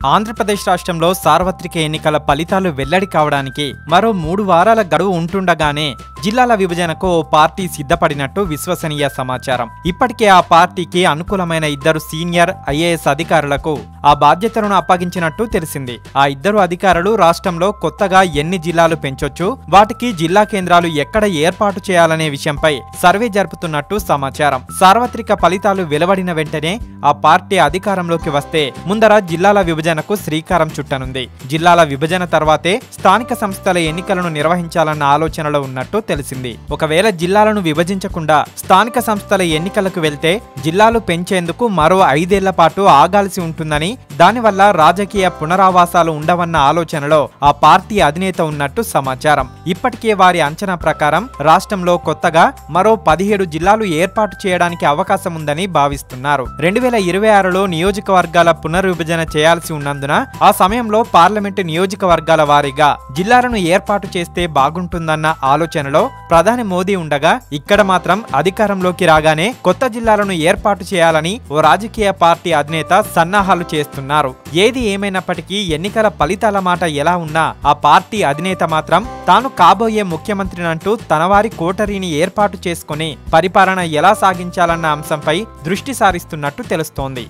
ఆంధ్రప్రదేశ్ రాష్ట్రంలో సార్వత్రిక ఎన్నికల ఫలితాలు వెల్లడి కావడానికి మరో మూడు వారాల గడువు ఉంటుండగానే జిల్లాల విభజనకు ఓ పార్టీ సిద్ధపడినట్టు విశ్వసనీయ సమాచారం. ఇప్పటికే ఆ పార్టీకి అనుకూలమైన ఇద్దరు సీనియర్ ఐఏఎస్ అధికారులకు ఆ బాధ్యతలను అప్పగించినట్టు తెలిసింది. ఆ ఇద్దరు అధికారులు రాష్ట్రంలో కొత్తగా ఎన్ని జిల్లాలు పెంచొచ్చు వాటికి జిల్లా కేంద్రాలు ఎక్కడ ఏర్పాటు చేయాలనే విషయంపై సర్వే జరుపుతున్నట్టు సమాచారం. సార్వత్రిక ఫలితాలు వెలువడిన వెంటనే ఆ పార్టీ అధికారంలోకి వస్తే ముందర జిల్లాల విభజనకు శ్రీకారం చుట్టనుంది. జిల్లాల విభజన తర్వాతే స్థానిక సంస్థల ఎన్నికలను నిర్వహించాలన్న ఆలోచనలో ఉన్నట్టు తెలిసింది. ఒకవేళ జిల్లాలను విభజించకుండా స్థానిక సంస్థల ఎన్నికలకు వెళ్తే జిల్లాలు పెంచేందుకు మరో ఐదేళ్ళ పాటు ఆగాల్సి ఉంటుందని దానివల్ల రాజకీయ పునరావాసాలు ఉండవన్న ఆలోచనలో ఆ పార్టీ అధినేత ఉన్నట్టు సమాచారం. ఇప్పటికే వారి అంచనా ప్రకారం రాష్ట్రంలో కొత్తగా మరో పదిహేడు జిల్లాలు ఏర్పాటు చేయడానికి అవకాశం ఉందని భావిస్తున్నారు. రెండు వేల ఇరవై ఆరులో నియోజకవర్గాల పునర్విభజన చేయాల్సి ఉన్నందున ఆ సమయంలో పార్లమెంటు నియోజకవర్గాల వారీగా జిల్లాలను ఏర్పాటు చేస్తే బాగుంటుందన్న ఆలోచనలో ప్రధాని మోదీ ఉండగా ఇక్కడ మాత్రం అధికారంలోకి రాగానే కొత్త జిల్లాలను ఏర్పాటు చేయాలని ఓ రాజకీయ పార్టీ అధినేత సన్నాహాలు చేస్తున్నారు. ఏది ఏమైనప్పటికీ ఎన్నికల ఫలితాల మాట ఎలా ఉన్నా ఆ పార్టీ అధినేత మాత్రం తాను కాబోయే ముఖ్యమంత్రినంటూ తనవారి కోటరీని ఏర్పాటు చేసుకుని పరిపాలన ఎలా సాగించాలన్న అంశంపై దృష్టి సారిస్తున్నట్టు తెలుస్తోంది.